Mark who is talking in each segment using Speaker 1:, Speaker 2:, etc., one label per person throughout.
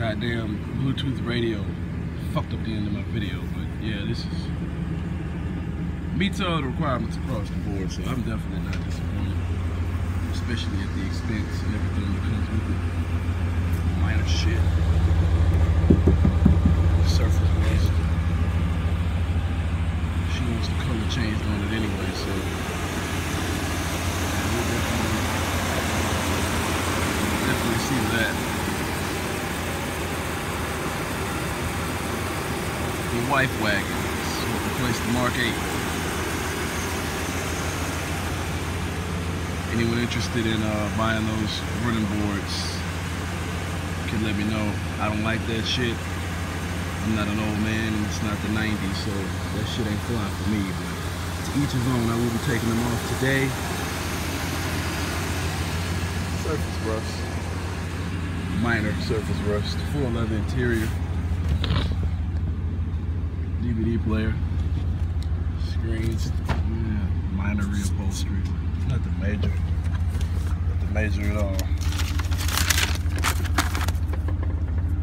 Speaker 1: goddamn Bluetooth radio fucked up the end of my video, but yeah, this is meets all the requirements across the board, so I'm definitely not disappointed, especially at the expense and everything that comes with it. Minor shit. Surface waste. She wants the color changed on it anyway, so we'll definitely, definitely see that. the wife wagon. Replace the Mark 8. Anyone interested in uh, buying those running boards can let me know. I don't like that shit. I'm not an old man it's not the 90s, so that shit ain't flying for me. But to each his own, I will be taking them off today. Surface rust. Minor surface rust. Full leather interior. DVD player, screens, yeah, minor reupholstery, nothing major, nothing major at all.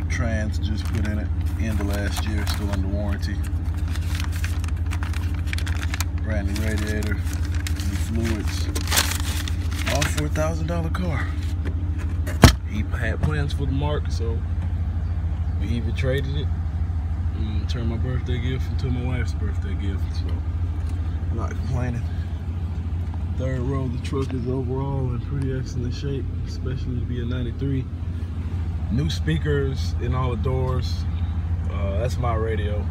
Speaker 1: Trans just put in it, end of last year, still under warranty. Brand new radiator, new fluids, all for a thousand dollar car. He had plans for the Mark, so we even traded it um, turn my birthday gift into my wife's birthday gift, so I'm not complaining. Third row of the truck is overall in pretty excellent shape, especially to be a 93. New speakers in all the doors. Uh, that's my radio.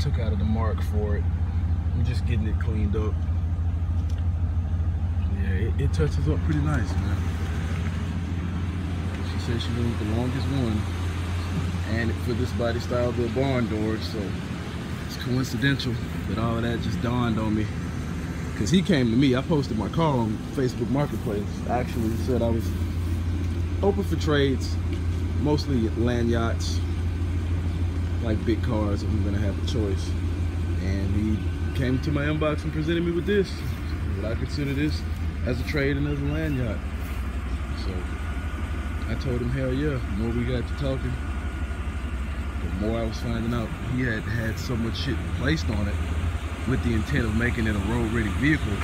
Speaker 1: Took out of the mark for it. I'm just getting it cleaned up. Yeah, it, it touches up pretty nice, man. She said she went the longest one and for this body style the barn doors so it's coincidental that all of that just dawned on me. Because he came to me I posted my car on Facebook Marketplace. Actually said I was open for trades mostly land yachts like big cars if I'm gonna have a choice. And he came to my inbox and presented me with this What I consider this as a trade and as a land yacht. So I told him hell yeah the more we got to talking more I was finding out he had had so much shit placed on it with the intent of making it a road-ready vehicle.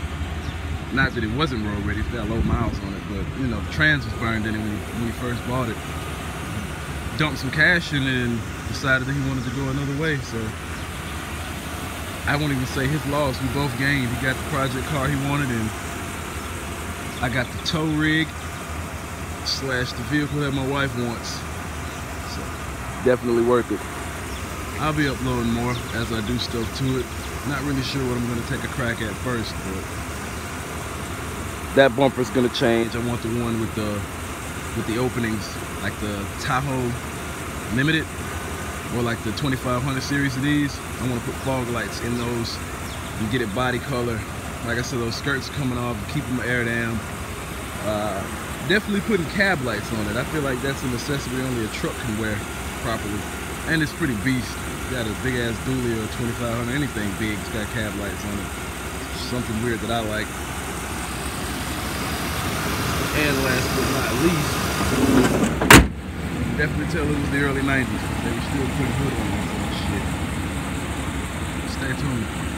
Speaker 1: Not that it wasn't road-ready, it got low miles on it, but you know, the trans was burned in it when he, when he first bought it. Dumped some cash in it and decided that he wanted to go another way, so I won't even say his loss, we both gained. He got the project car he wanted and I got the tow rig slash the vehicle that my wife wants definitely worth it. I'll be uploading more as I do stuff to it. Not really sure what I'm gonna take a crack at first, but that bumper's gonna change. I want the one with the with the openings, like the Tahoe Limited or like the 2500 series of these. I want to put fog lights in those and get it body color. Like I said, those skirts coming off, keep them air down. Uh, definitely putting cab lights on it. I feel like that's a necessity only a truck can wear properly. And it's pretty beast. It's got a big ass dually or 2500, anything big. It's got cab lights on it. Something weird that I like. And last but not least, definitely tell it was the early 90s. They were still putting hood on this shit. Stay tuned.